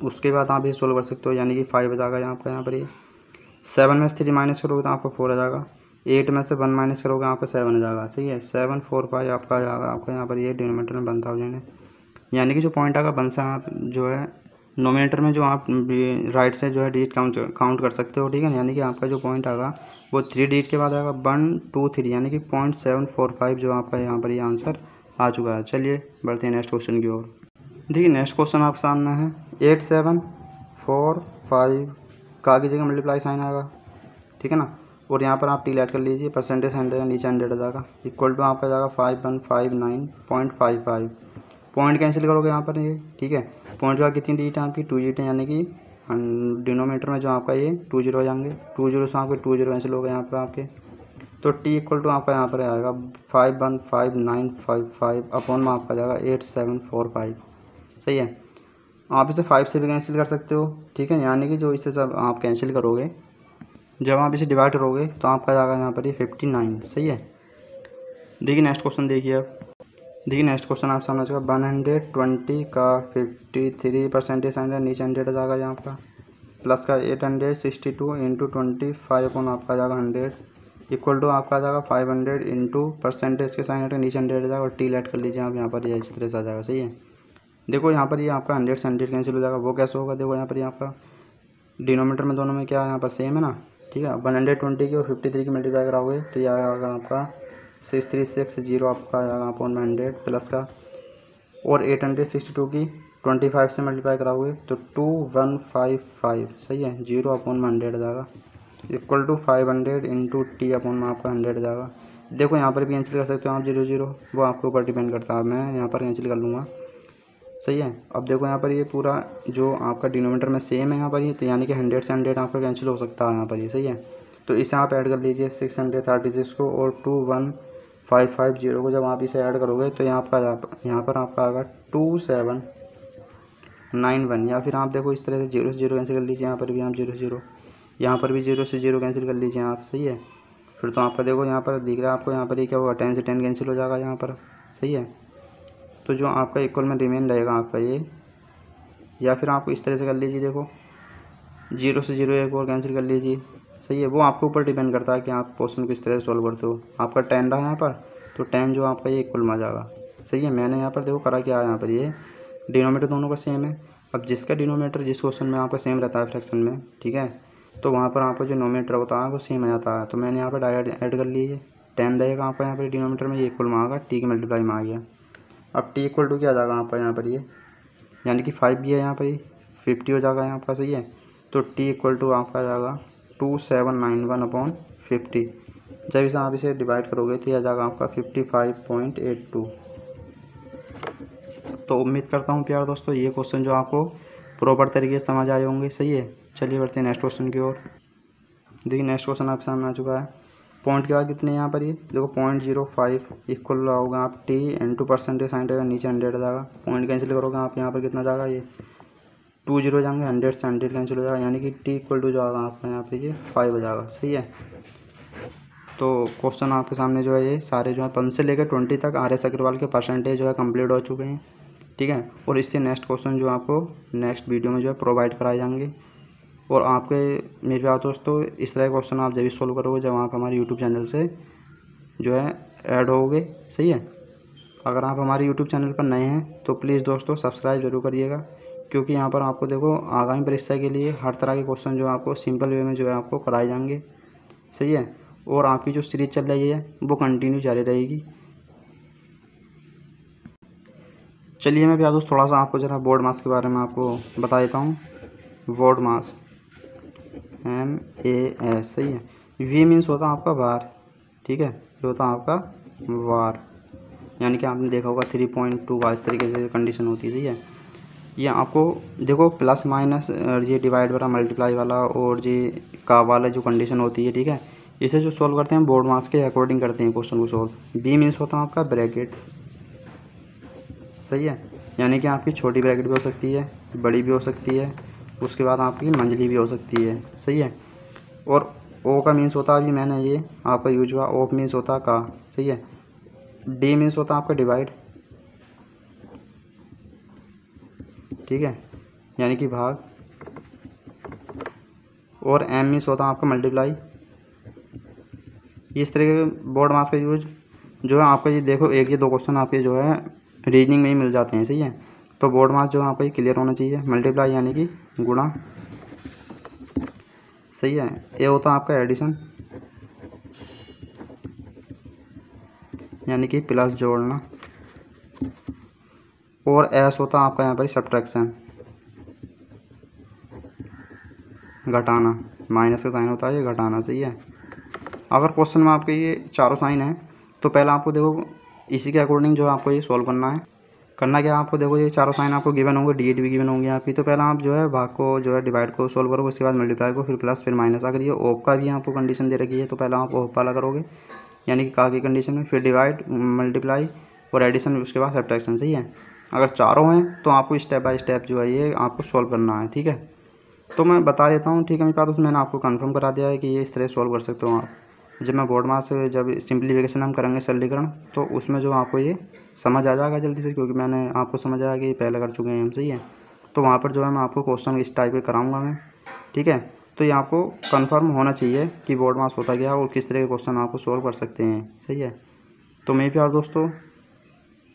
A: उसके बाद आप ये सोल्व कर सकते हो, यानी कि फाइव आ जाएगा यहाँ पर यहाँ पर ये. सेवन में थ्री माइनस करोगे तो आपका फोर आ जाएगा. एट में से वन माइनस करोगे आपका सेवन आ जाएगा, सही है? सेवन फोर फाइव आपका आ जाएगा, आपका यहाँ पर ये डिनोमीटर में वन थाउज़ेंड है. यानी कि जो पॉइंट आएगा वन से आप जो है नोमिनेटर में जो आप राइट से जो है डिजिट काउंट काउंट कर सकते हो, ठीक है यानी कि आपका जो पॉइंट आएगा, वो थ्री डिजिट के बाद आएगा वन टू थ्री यानी कि पॉइंट सेवन फोर फाइव जो आपका यहाँ पर ये यह आंसर आ चुका है। चलिए, बढ़ते हैं नेक्स्ट क्वेश्चन की ओर। देखिए नेक्स्ट क्वेश्चन आपके सामने है। एट सेवन फोर फाइव का की जगह मल्टीप्लाई साइन आएगा, ठीक है ना? और यहाँ पर आप टी लेट कर लीजिए परसेंटेज हंड्रेड नीचे हंड्रेड आ जाएगा। इक्वल टू आपका जाएगा five one five nine point five five point cancel करोगे यहाँ पर ये, ठीक है? पॉइंट का कितनी डिजिट है आपकी? टू डिजिट है, यानी कि डिनोमीटर में जो आपका ये टू ज़ीरो जाएँगे। टू ज़ीरो से आपके टू ज़ीरो कैंसिल हो गए यहाँ पर आपके। तो टी इक्वल टू आपका यहाँ पर आएगा five one five nine five five upon में आपका जाएगा एट सेवन फोर फाइव। सही है? आप इसे फाइव से भी कैंसिल कर सकते हो, ठीक है? यानी कि जो इसे सब आप कैंसिल करोगे, जब आप इसे डिवाइड करोगे तो आपका जाएगा यहाँ पर ये फिफ्टी नाइन। सही है? देखिए, नेक्स्ट क्वेश्चन देखिए आप। देखिए नेक्स्ट क्वेश्चन आप समझ चुका वन हंड्रेड ट्वेंटी का फिफ्टी थ्री परसेंटेज हंड्रेड नीचे हंड्रेड आ जाएगा यहाँ आपका प्लस का eight hundred sixty two into twenty five upon आपका जाएगा हंड्रेड इक्वल टू आपका आ जाएगा फाइव हंड्रेड इंटू परसेंटेज के साइन हंड्रेड नीचे हंड्रेड आ जाएगा और टी लेट कर लीजिए आप, यहाँ पर इस तरह से आ जाएगा, सही है? देखो यहाँ पर ये आपका हंड्रेड से हंड्रेड कैंसिल हो जाएगा, वो कैसे होगा? देखो यहाँ पर ये आपका डिनोमीटर में दोनों में क्या यहाँ पर सेम है ना? ठीक है वन हंड्रेड ट्वेंटी की और फिफ्टी थ्री की मल्टीप्लाई कराओगे तो ये आएगा आपका सिक्स थ्री सिक्स ज़ीरो आपका आ जाएगा अपॉन में हंड्रेड प्लस का। और एट हंड्रेड सिक्सटी टू की ट्वेंटी फाइव से मल्टीप्लाई कराओगे तो टू वन फाइव फाइव सही है? ज़ीरो अपॉन में हंड्रेड आ जाएगा। Equal to five hundred into T upon में आपका हंड्रेड आ जाएगा। देखो, यहाँ पर भी कैंसिल कर सकते हो आप ज़ीरो ज़ीरो। वो आपके ऊपर डिपेंड करता है। मैं यहाँ पर कैंसिल कर लूँगा। सही है? अब देखो, यहाँ पर ये पूरा जो आपका डिनोमीटर में सेम है यहाँ पर ये तो यानी कि हंड्रेड से हंड्रेड आपका कैंसिल हो सकता है यहाँ पर ये, सही है? तो इसे आप ऐड कर लीजिए सिक्स हंड्रेड थर्टी सिक्स को और two one five five zero को जब आप इसे ऐड करोगे तो यहाँ पर यहाँ पर आपका आएगा टू सेवन नाइन वन या फिर आप देखो इस तरह से ज़ीरो से ज़ीरो कैंसिल कर लीजिए, यहाँ पर भी आप ज़ीरो से ज़ीरो यहाँ पर भी ज़ीरो से ज़ीरो कैंसिल कर लीजिए आप, सही है? फिर तो आपका देखो यहाँ पर दिख रहा है आपको, यहाँ पर ये क्या होगा टेन से टेन कैंसिल हो जाएगा यहाँ पर, सही है? तो जो आपका इक्वल में रिमेन रहेगा आपका ये। या फिर आप इस तरह से कर लीजिए, देखो ज़ीरो से ज़ीरो एक और कैंसिल कर लीजिए। सही है, वो आपके ऊपर डिपेंड करता है कि आप क्वेश्चन किस तरह से सॉल्व करते हो। आपका टेन रहा यहाँ पर तो टेन जो आपका ये इक्वल में आ जाएगा। सही है, मैंने यहाँ पर देखो करा क्या यहाँ पर, ये डिनोमीटर दोनों का सेम है। अब जिसका डिनोमीटर जिस क्वेश्चन में आपका सेम रहता है फ्रैक्शन में, ठीक है तो वहाँ पर आपका जो नोमीटर होता है, वो सेम आ जाता है। तो मैंने यहाँ पर डायरेक्ट ऐड कर लीजिए टेन रहेगा आपका यहाँ पर डिनोमीटर में ये इक्वल में आएगा टी के मल्टीप्लाई में आ गया। अब टी इक्वल टू क्या जाएगा पर यहाँ पर, ये, यानी कि फाइव भी है यहाँ पर, ये फिफ्टी हो जाएगा यहाँ पर, सही है तो टी इक्वल टू आपका जाएगा two seven nine one upon fifty जब इसे आप इसे डिवाइड करोगे तो यह जाएगा आपका fifty five point eight two तो उम्मीद करता हूँ प्यार दोस्तों, ये क्वेश्चन जो आपको प्रॉपर तरीके से समझ आए होंगे। सही है? चलिए बढ़ते हैं नेक्स्ट क्वेश्चन की ओर। देखिए नेक्स्ट क्वेश्चन आपके सामने आ चुका है। पॉइंट के बाद कितने यहाँ पर ये? देखो पॉइंट ज़ीरो फाइव इक्वल होगा आप T N two percentage sign रहेगा नीचे हंड्रेड जाएगा। पॉइंट कैंसिल करोगे आप, यहाँ पर कितना जाएगा ये? टू ज़ीरो जाएँगे, हंड्रेड से हंड्रेड कैंसिल हो जाएगा, यानी कि टी इक्वल टू जो आएगा आपका यहाँ पे, ये फाइव हो जाएगा, सही है? तो क्वेश्चन आपके सामने जो है, ये सारे जो है पंद्रह से लेकर ट्वेंटी तक आर एस अग्रवाल के परसेंटेज जो है कंप्लीट हो चुके हैं, ठीक है? और इससे नेक्स्ट क्वेश्चन जो आपको नेक्स्ट वीडियो में जो है प्रोवाइड कराए जाएँगे। और आपके, मेरे पास दोस्तों, इस तरह के क्वेश्चन आप जब भी सोल्व करोगे, जब आप हमारे यूट्यूब चैनल से जो है ऐड होगे, सही है? अगर आप हमारे यूट्यूब चैनल पर नए हैं तो प्लीज़ दोस्तों सब्सक्राइब ज़रूर करिएगा। क्योंकि यहाँ पर आपको देखो, आगामी परीक्षा के लिए हर तरह के क्वेश्चन जो आपको सिंपल वे में जो है आपको कराए जाएँगे। सही है? और आपकी जो सीरीज़ चल रही है, वो कंटिन्यू जारी रहेगी। चलिए मैं भी थोड़ा सा आपको ज़रा बोर्ड मास के बारे में आपको बता देता हूँ। Board mass M A S सही है? वी मीन्स होता है आपका वार ठीक है? ये होता है आपका वार यानी कि आपने देखा होगा थ्री पॉइंट टू इस तरीके से कंडीशन होती है, सही है? ये आपको देखो प्लस माइनस ये डिवाइड वाला मल्टीप्लाई वाला, और ये का वाला जो कंडीशन होती है, ठीक है? इसे जो सॉल्व करते हैं बोर्ड मार्क्स के अकॉर्डिंग करते हैं क्वेश्चन को सॉल्व बी मीन्स होता है आपका ब्रैकेट सही है? यानी कि आपकी छोटी ब्रैकेट भी हो सकती है, बड़ी भी हो सकती है, उसके बाद आपकी मंजली भी हो सकती है. सही है? और ओ का मीन्स होता है अभी मैंने ये, आपका यूज़ हुआ ओफ मीन्स होता का. सही है? डी मीन्स होता आपका डिवाइड ठीक है? यानी कि भाग। और एम मीन्स होता है आपका मल्टीप्लाई इस तरह के बोर्ड मास का यूज़ जो है आपका ये देखो, एक ये दो क्वेश्चन आपके जो है रीजनिंग में ही मिल जाते हैं, सही है? तो बोर्ड मास जो है आपका ये क्लियर होना चाहिए। मल्टीप्लाई यानी कि गुणा। सही है? ये होता है आपका एडिशन यानी कि प्लस जोड़ना। और एस होता है आपका यहाँ पर सब्ट्रैक्शन घटाना माइनस का साइन होता है, ये घटाना सही है। अगर क्वेश्चन में आपके ये चारों साइन है तो पहले आपको देखो, इसी के अकॉर्डिंग जो आपको ये सॉल्व करना है। करना क्या आपको? देखो ये चारों साइन आपको गिवन होंगे डी एट भी गिवन होंगे आपकी। तो पहले आप जो है भाग को जो है डिवाइड को सोल्व करोगे उसके बाद मल्टीप्लाई को, फिर प्लस फिर माइनस अगर ये ओप का भी आपको कंडीशन दे रखी है तो पहले आप ओप वाला करोगे। यानी कि का की कंडीशन में, फिर डिवाइड मल्टीप्लाई और एडिशन उसके बाद सब्ट्रैक्शन सही है? अगर चारों हैं तो आपको स्टेप बाय स्टेप जो है ये आपको सॉल्व करना है, ठीक है? तो मैं बता देता हूँ, ठीक है मेरे पास मैंने आपको कन्फर्म करा दिया है कि ये इस तरह सॉल्व कर सकते हो आप। जब मैं बोर्ड मास जब सिंप्लीफिकेशन हम करेंगे सरलीकरण तो उसमें जो आपको ये समझ आ जाएगा जल्दी से, क्योंकि मैंने आपको समझ आया कि ये पहले कर चुके हैं हम, सही है? तो वहाँ पर जो है मैं आपको क्वेश्चन इस टाइप के कराऊँगा मैं, ठीक है? तो ये आपको कंफर्म होना चाहिए कि बोर्ड मास होता गया और किस तरह के क्वेश्चन आपको सॉल्व कर सकते हैं, सही है? तो मेरे प्यार दोस्तों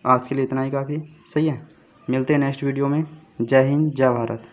A: आज के लिए इतना ही काफ़ी। सही है। मिलते हैं नेक्स्ट वीडियो में। जय हिंद, जय भारत।